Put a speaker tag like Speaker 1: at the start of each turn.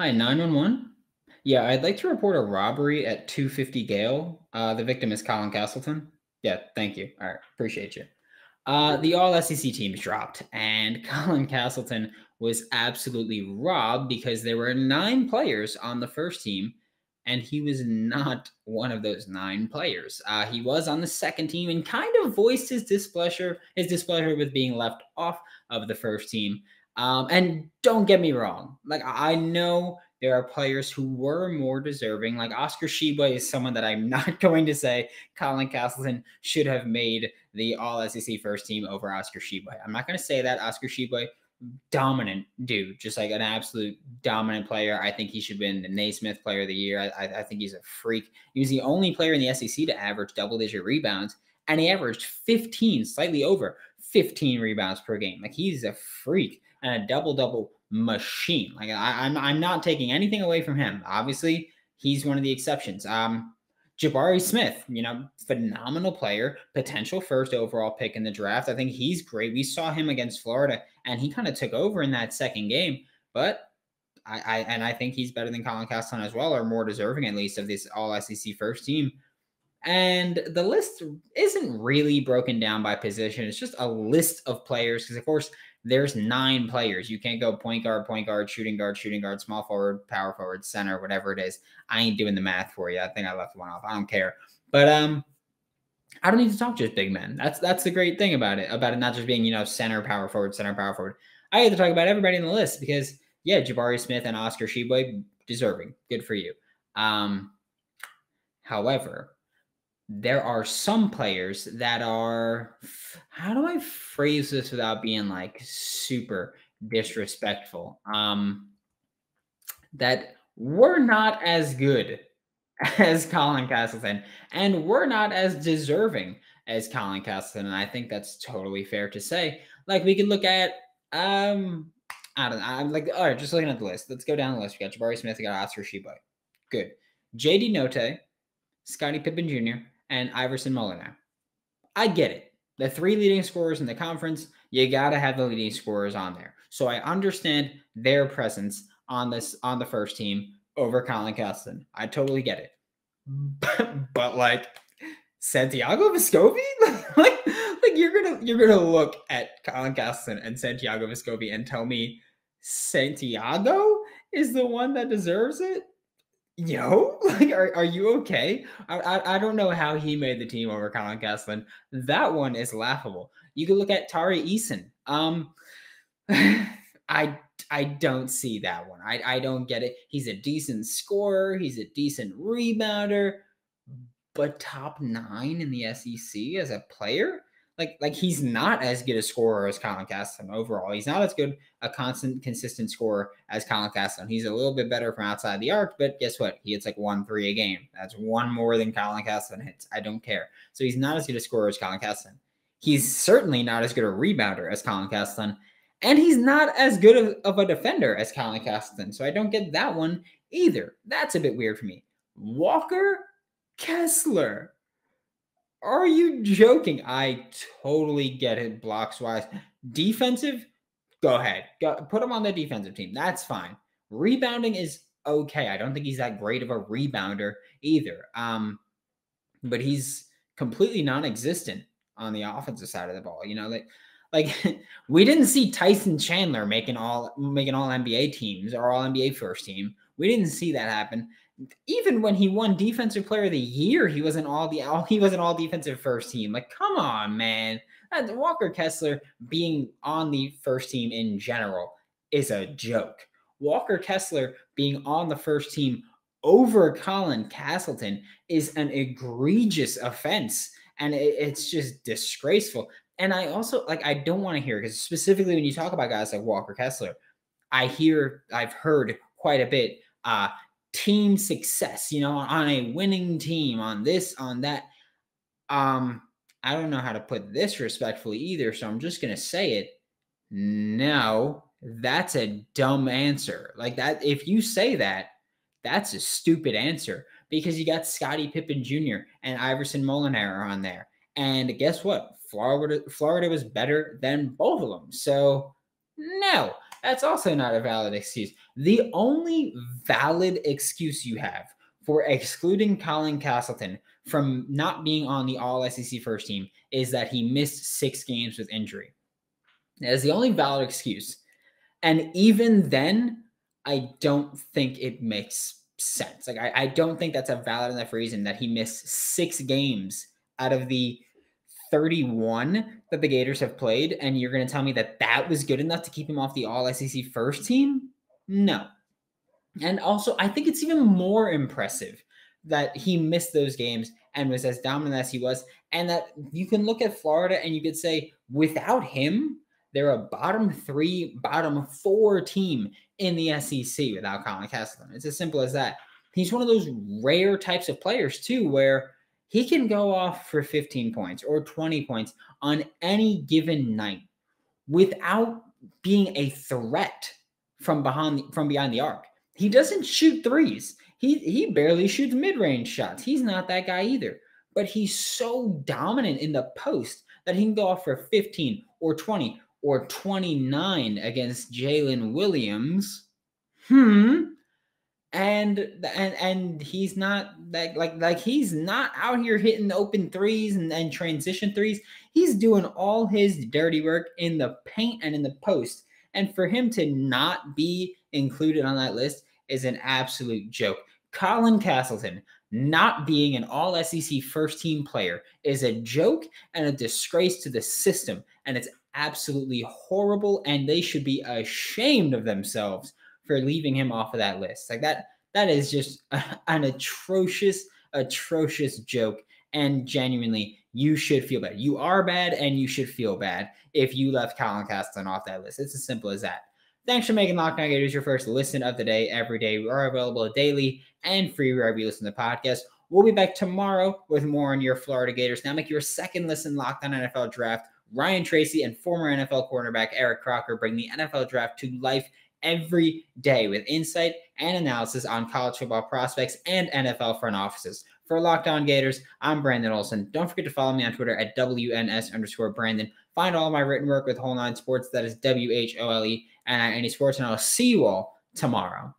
Speaker 1: Hi, 911. Yeah, I'd like to report a robbery at 250 Gale. Uh, the victim is Colin Castleton. Yeah, thank you. All right, appreciate you. Uh, the All SEC teams dropped, and Colin Castleton was absolutely robbed because there were nine players on the first team, and he was not one of those nine players. Uh, he was on the second team and kind of voiced his displeasure, his displeasure with being left off of the first team. Um, and don't get me wrong, like I know there are players who were more deserving. Like Oscar Tshiebwe is someone that I'm not going to say Colin Castleton should have made the All SEC first team over Oscar Tshiebwe. I'm not going to say that Oscar Tshiebwe dominant dude, just like an absolute dominant player. I think he should have been the Naismith Player of the Year. I, I, think he's a freak. He was the only player in the SEC to average double digit rebounds, and he averaged 15, slightly over 15 rebounds per game. Like he's a freak and a double double machine. Like I, am I'm, I'm not taking anything away from him. Obviously, he's one of the exceptions. Um, Jabari Smith, you know, phenomenal player, potential first overall pick in the draft. I think he's great. We saw him against Florida, and he kind of took over in that second game. But I, I and I think he's better than Colin Castleton as well, or more deserving at least of this All SEC first team. And the list isn't really broken down by position. It's just a list of players because, of course, there's nine players. You can't go point guard, point guard, shooting guard, shooting guard, small forward, power forward, center, whatever it is. I ain't doing the math for you. I think I left one off. I don't care. But um, I don't need to talk just big men. That's that's the great thing about it. About it not just being you know center, power forward, center, power forward. I had to talk about everybody in the list because yeah, Jabari Smith and Oscar Tshiebwe deserving. Good for you. Um, however, there are some players that are how do I phrase this without being like super disrespectful? Um that were not as good as Colin Castleton and we're not as deserving as Colin Castleton. And I think that's totally fair to say. Like we could look at um I don't know. I'm like, all right, just looking at the list. Let's go down the list. We got Jabari Smith, we got Oscar Tshiebwe. Good. JD Notae, Scottie Pippen Jr., and Iverson Molinar. I get it. The three leading scorers in the conference, you got to have the leading scorers on there. So I understand their presence on this on the first team over Colin Castleton. I totally get it. But, but like Santiago Vescovi, like like you're gonna you're gonna look at Colin Castleton and Santiago Vescovi and tell me Santiago is the one that deserves it? Yo, like, are, are you okay? I, I, I don't know how he made the team over Colin Castleton. That one is laughable. You can look at Tari Eason. Um, I I don't see that one. I, I don't get it. He's a decent scorer. He's a decent rebounder, but top nine in the SEC as a player like like he's not as good a scorer as Colin Castleton overall. He's not as good a constant, consistent scorer as Colin Castleton. He's a little bit better from outside the arc, but guess what? He hits like one three a game. That's one more than Colin Castleton hits. I don't care. So he's not as good a scorer as Colin Castleton. He's certainly not as good a rebounder as Colin Castleton, and he's not as good of, a defender as Colin Castleton. So I don't get that one either. That's a bit weird for me. Walker Kessler are you joking? I totally get it blocks wise. Defensive, go ahead. Go, put him on the defensive team. That's fine. Rebounding is okay. I don't think he's that great of a rebounder either. Um, but he's completely non-existent on the offensive side of the ball. You know, like like we didn't see Tyson Chandler making all making all NBA teams or all NBA first team. We didn't see that happen even when he won defensive player of the year, he wasn't all the all he wasn't all defensive first team. Like, come on, man. Walker Kessler being on the first team in general is a joke. Walker Kessler being on the first team over Colin Castleton is an egregious offense. And it's just disgraceful. And I also like I don't want to hear because specifically when you talk about guys like Walker Kessler, I hear I've heard quite a bit uh team success, you know, on a winning team, on this, on that. Um, I don't know how to put this respectfully either, so I'm just gonna say it. No, that's a dumb answer. Like that, if you say that, that's a stupid answer because you got Scottie Pippen Jr. and Iverson Molinar on there. And guess what? Florida Florida was better than both of them. So no, That's also not a valid excuse. The only valid excuse you have for excluding Colin Castleton from not being on the All SEC first team is that he missed six games with injury. That is the only valid excuse. And even then, I don't think it makes sense. Like, I, I don't think that's a valid enough reason that he missed six games out of the 31 that the Gators have played. And you're going to tell me that that was good enough to keep him off the All SEC first team? No. And also, I think it's even more impressive that he missed those games and was as dominant as he was. And that you can look at Florida and you could say, without him, they're a bottom three, bottom four team in the SEC without Colin Castleton. It's as simple as that. He's one of those rare types of players, too, where he can go off for 15 points or 20 points on any given night without being a threat from behind from behind the arc. He doesn't shoot threes. He he barely shoots mid-range shots. He's not that guy either. But he's so dominant in the post that he can go off for 15 or 20 or 29 against Jalen Williams. Hmm. And and and he's not like like like he's not out here hitting open threes and, and transition threes. He's doing all his dirty work in the paint and in the post. And for him to not be included on that list is an absolute joke. Colin Castleton not being an all SEC first team player is a joke and a disgrace to the system. And it's absolutely horrible. And they should be ashamed of themselves for leaving him off of that list. Like that, that is just a, an atrocious, atrocious joke. And genuinely, you should feel bad. You are bad and you should feel bad if you left Colin Castleton off that list. It's as simple as that. Thanks for making Locked On Gators your first listen of the day every day. We are available daily and free wherever you listen to the podcast. We'll be back tomorrow with more on your Florida Gators. Now make your second listen Locked On NFL Draft. Ryan Tracy and former NFL cornerback Eric Crocker bring the NFL Draft to life every day with insight and analysis on college football prospects and NFL front offices. For Locked On Gators, I'm Brandon Olson. Don't forget to follow me on Twitter at WNS underscore Brandon. Find all my written work with Whole Nine Sports. That is W H O L E and at Any Sports. And I'll see you all tomorrow.